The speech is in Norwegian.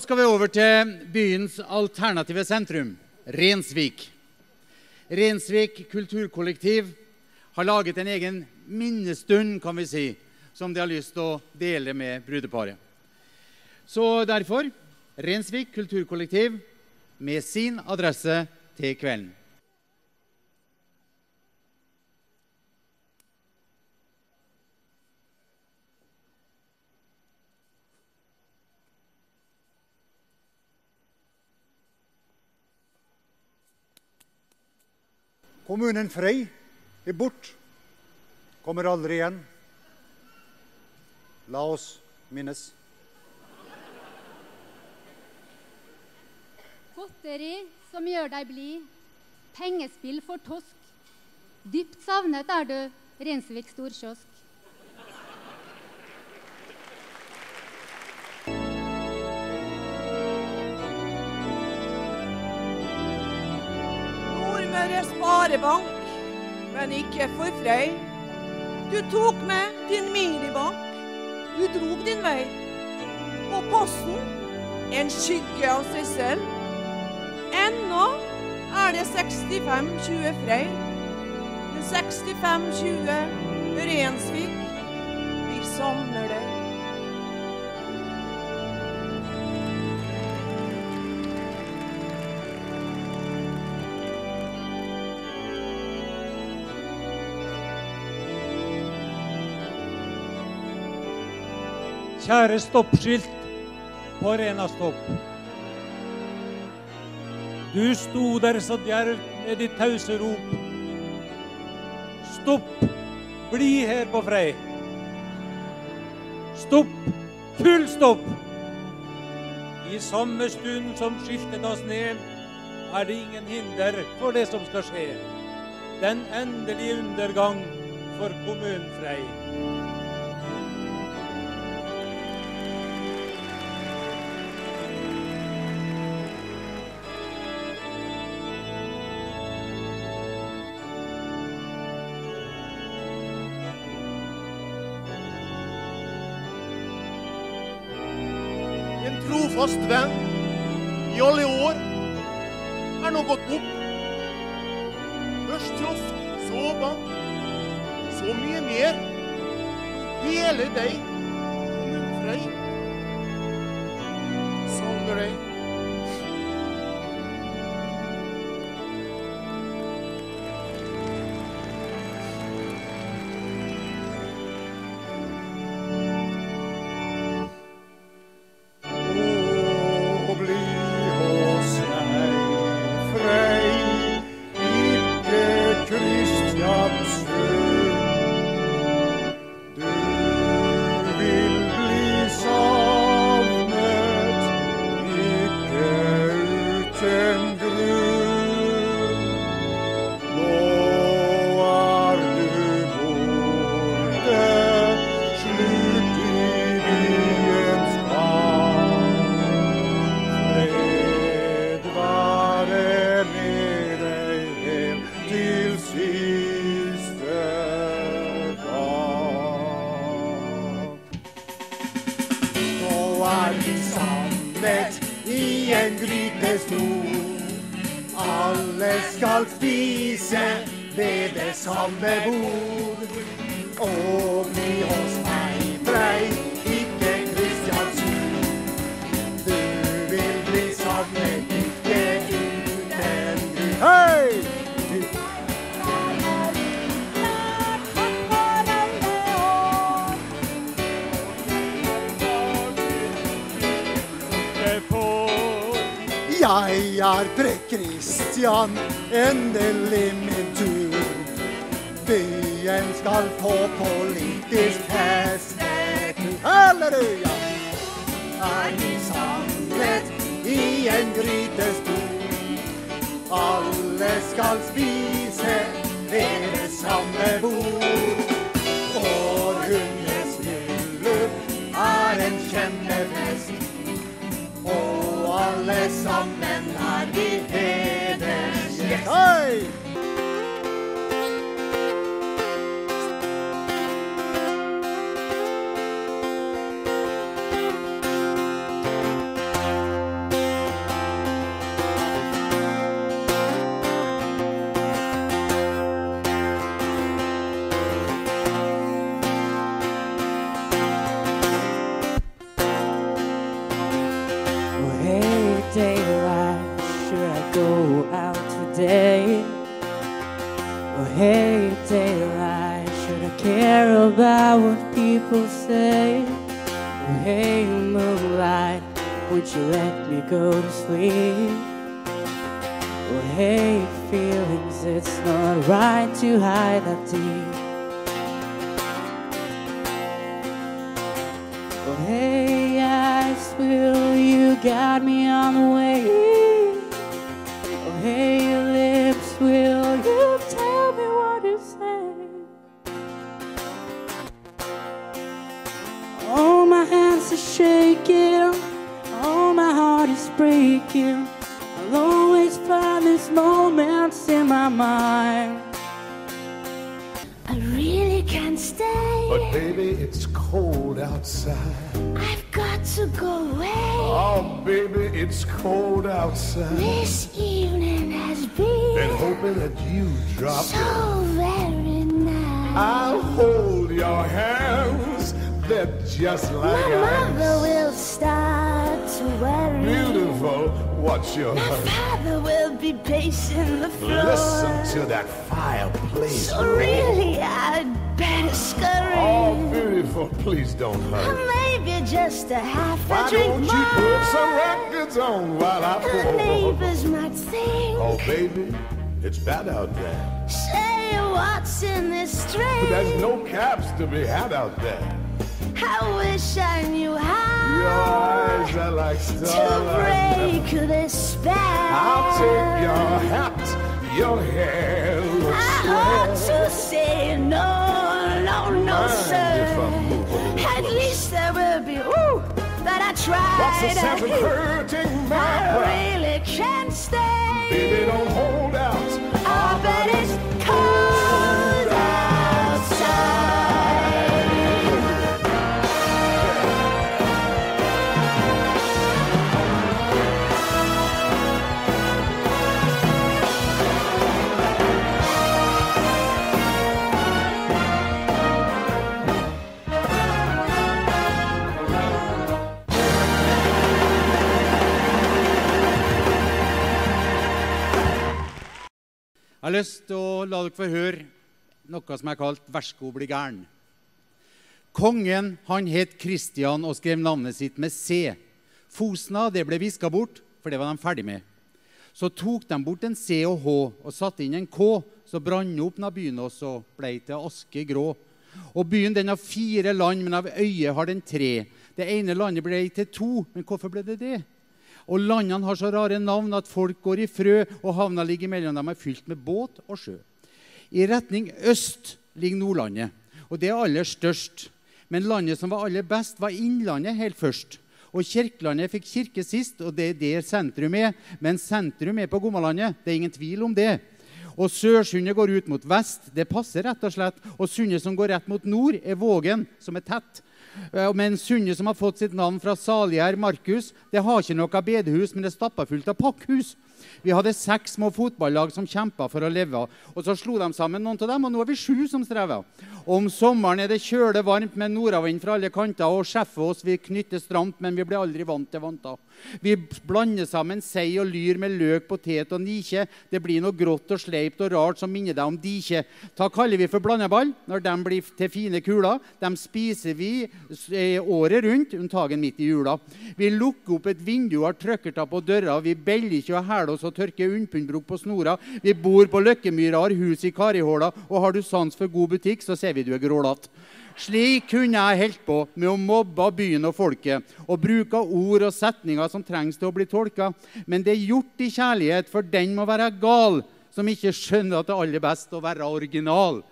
skal vi over til byens alternative sentrum, Rensvik. Rensvik kulturkollektiv har laget en egen minnestund, kan vi si, som de har lyst til å dele med brudeparet. Så derfor Rensvik kulturkollektiv med sin adresse til kvelden. Kommunen Frei er bort, kommer aldri igjen. La oss minnes. Godteri som gjør deg blid, pengespill for tosk. Dypt savnet er du, Rensvik storkiosk. Sparebank, men ikke for Frei. Du tok med din minibank, du drog din vei. Og Posten, en skygge av seg selv. Ennå er det 65-20 Frei. 65-20 Rensvik. Vi savner deg. Kjære stoppskilt på Arena Stopp. Du sto der så djervt med ditt tause rop. Stopp! Bli her på Frei. Stopp! Full stopp! I samme stund som skiltet oss ned, er det ingen hinder for det som skal skje. Den endelige undergang for kommunen Frei. Trofast venn i alle år er nå gått bort. Først kiosk, så bank, så mye mer. Hele deg, Kommunfrei. Stor. Alle skal spise ved det samme bord. Jeg er Per Kristian, endelig min tur. Byen skal få politisk hestetur. Halleluja! Er vi samlet i en gryte stor. Alle skal spise say? Oh, hey, moonlight, would you let me go to sleep? Oh, hey, feelings, it's not right to hide that deep. Oh, hey, ice, will you guide me on the way? Oh, hey, breaking. I'll always find these moments in my mind. I really can't stay. But baby, it's cold outside. I've got to go away. Oh, baby, it's cold outside. This evening has been Been hoping that you drop so in. very nice. I'll hold your hands. They're just like My mother will start to worry. Beautiful. Your My father will be pacing the floor. Listen to that fireplace. So really, I'd better scurry. Oh, beautiful. Please don't hurry. Maybe just a half a Why drink don't more. you put some records on while I pour? The neighbors might think. Oh, baby, it's bad out there. Say what's in this drink. There's no caps to be had out there. I wish I knew how. Your eyes are like to starlight. I'll take your hat, your hair looks I ought to say no, no, no, Mind if I sir. At least there will be, ooh, that I tried. What's the of hurting my I pride? really can't stay. Baby, har lyst til å la dere få høre noe som er kalt 'Vær så god, bli gæren'. Kongen han het Kristian og skrev navnet sitt med C. Fosna det ble viska bort, for det var de ferdig med. Så tok de bort en C og H og satte inn en K, så brant opp na byen oss og ble til aske grå. Og byen den har fire land, men av øye har den tre. Det ene landet ble til to, men hvorfor ble det det? Og landene har så rare navn at folk går i frø, og havna ligger mellom dem er fylt med båt og sjø. I retning øst ligger Nordlandet, og det er aller størst. Men landet som var aller best, var Innlandet helt først. Og Kirkelandet fikk kirke sist, og det er der sentrum er. Men sentrum er på Gommalandet. Det er ingen tvil om det. Og Sørsundet går ut mot vest. Det passer rett og slett. Og sundet som går rett mot nord, er Vågen, som er tett. Eh, Men Sunne som har fått sitt navn fra saligherr Markus, det har ikke noe bedehus, men det er stappa fullt av pakkhus. Vi hadde seks små fotballag som kjempa for å leve. Og så slo de sammen noen av dem, og nå er vi sju som strever. Om sommeren er det kjøle varmt med nordavind fra alle kanter, og skjeffer oss vi knytter stramt, men vi blir aldri vant til vanter. Vi blander sammen sei og lyr med løk, potet og nikje. Det blir noe grått og sleipt og rart som minner deg om dikje. Ta kaller vi for blandeball når de blir til fine kuler. De spiser vi eh, året rundt, unntagen midt i jula. Vi lukker opp et vindu og har trykkertapp på døra. Vi beller ikke og hæler oss og tørker unnpundbruk på snora. Vi bor på Løkkemyra, har hus i Karihåla, og har du sans for god butikk, så ser vi du er grålete. Slik kunne jeg holdt på med å mobbe byen og folket og bruke ord og setninger som trengs til å bli tolka. Men det er gjort i kjærlighet, for den må være gal som ikke skjønner at det er aller best å være original.